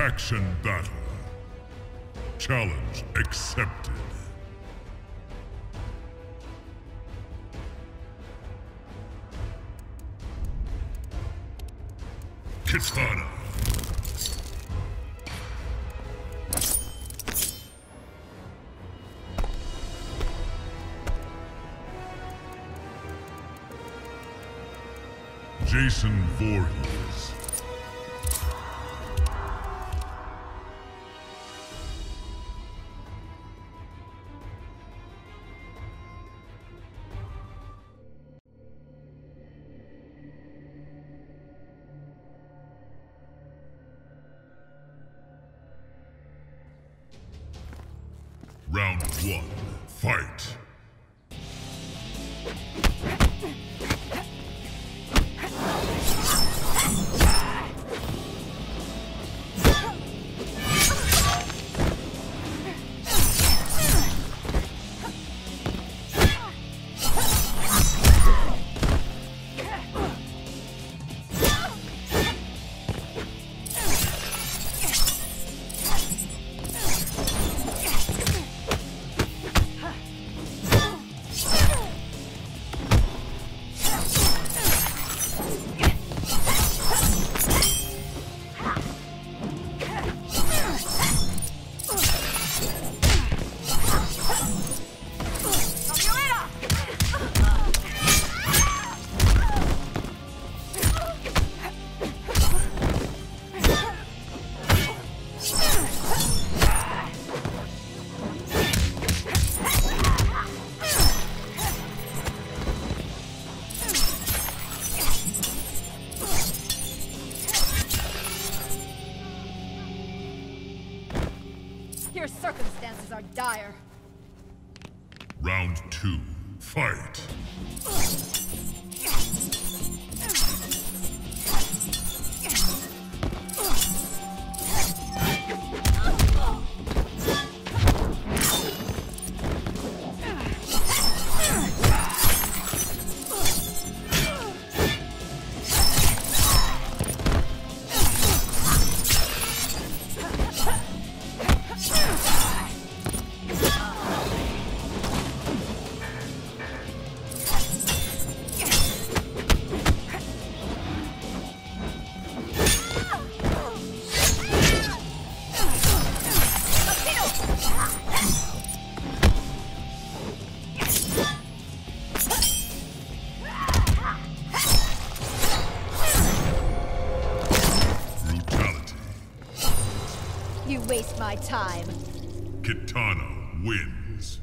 Faction battle. Challenge accepted. Kitana. Jason Voorhees. Fight. Your circumstances are dire. Round two, fight. Waste my time. Kitana wins.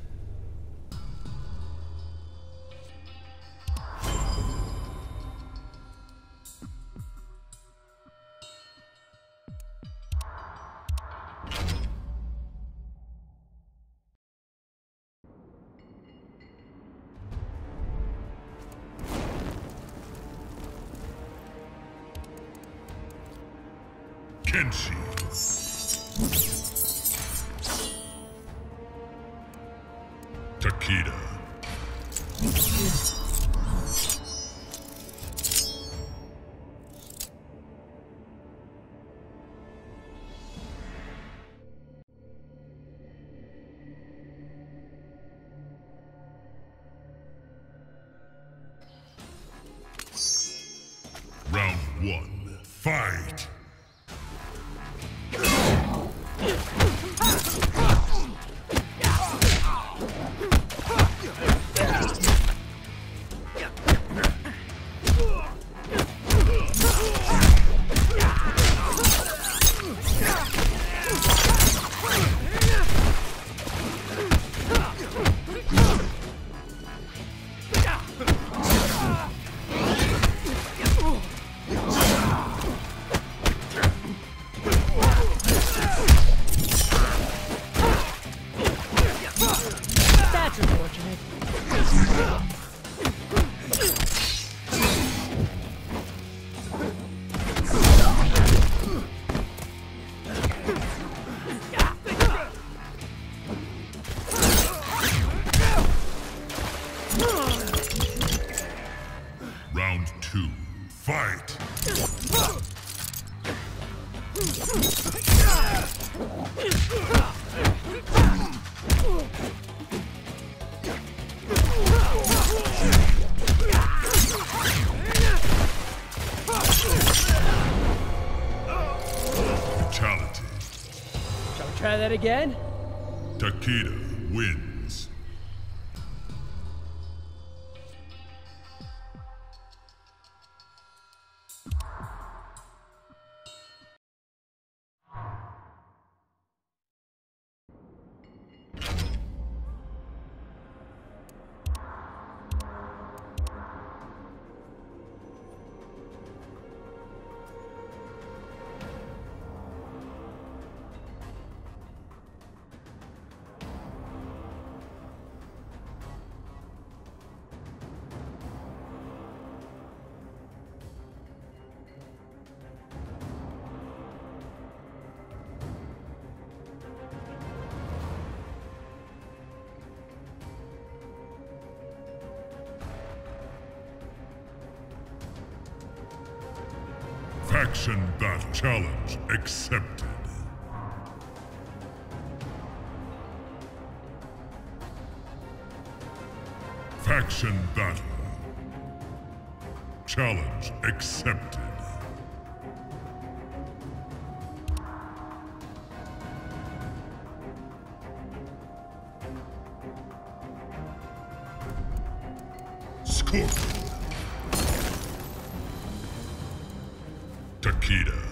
Kenshi. Takeda. That again? Takeda wins. Faction battle challenge accepted. Faction battle. Challenge accepted. Scorpion. Takeda.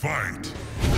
Fight!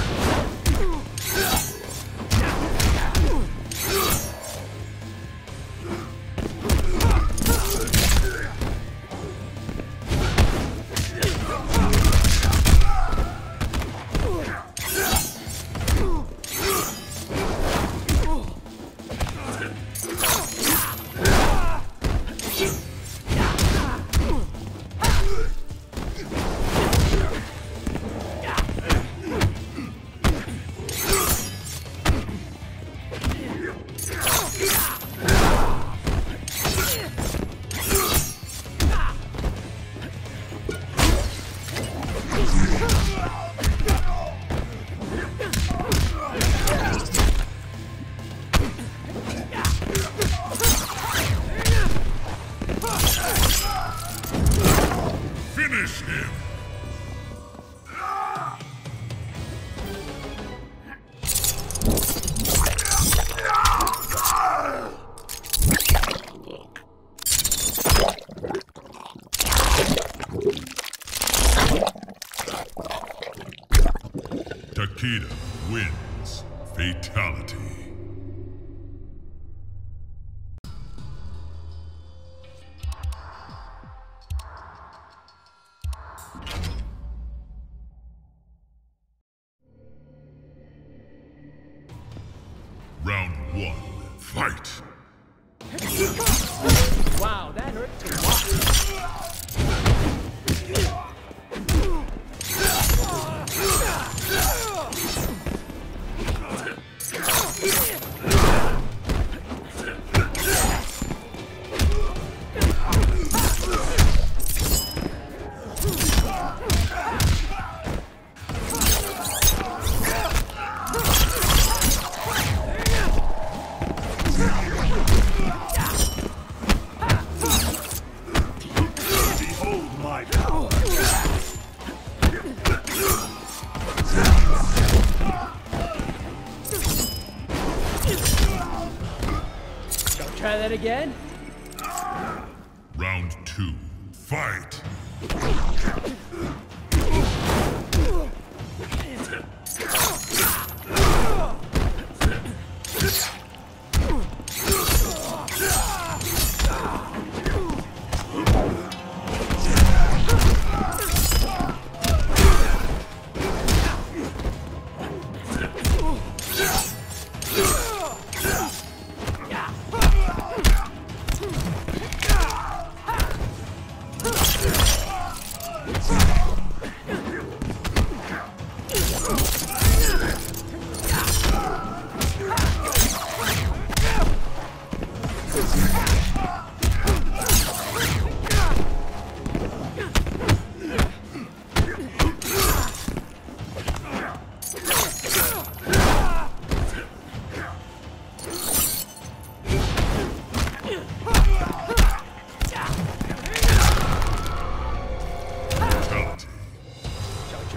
Takeda wins Fatality. Round one, fight! again.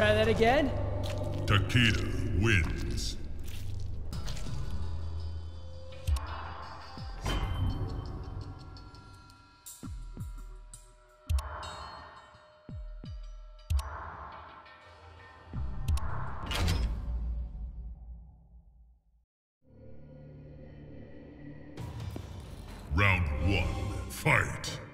Try that again. Takeda wins. Fight!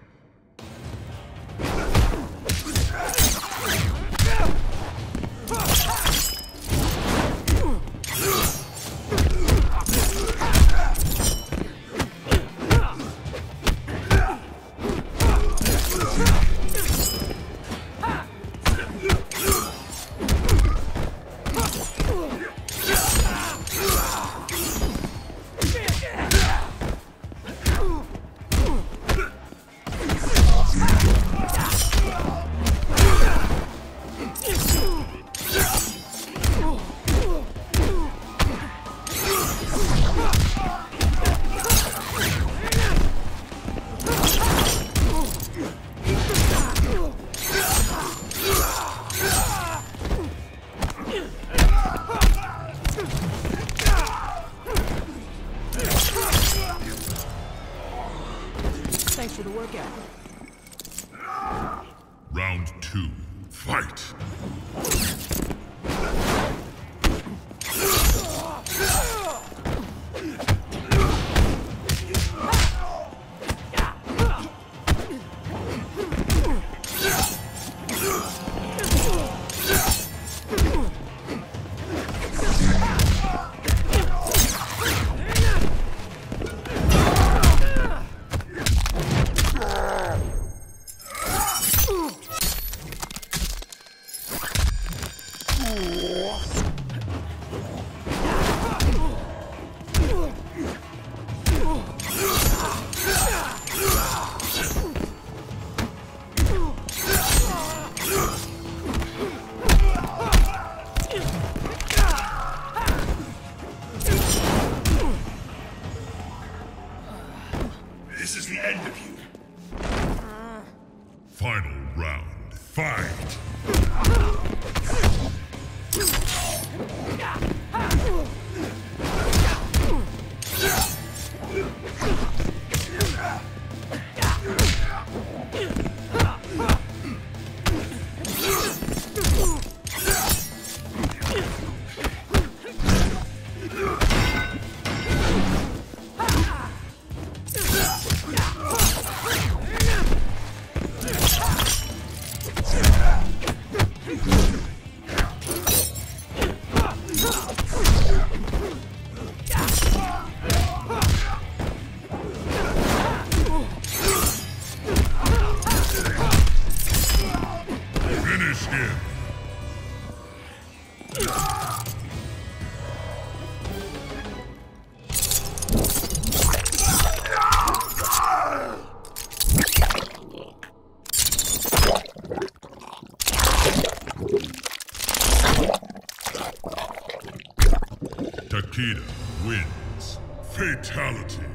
Takeda wins. Fatality.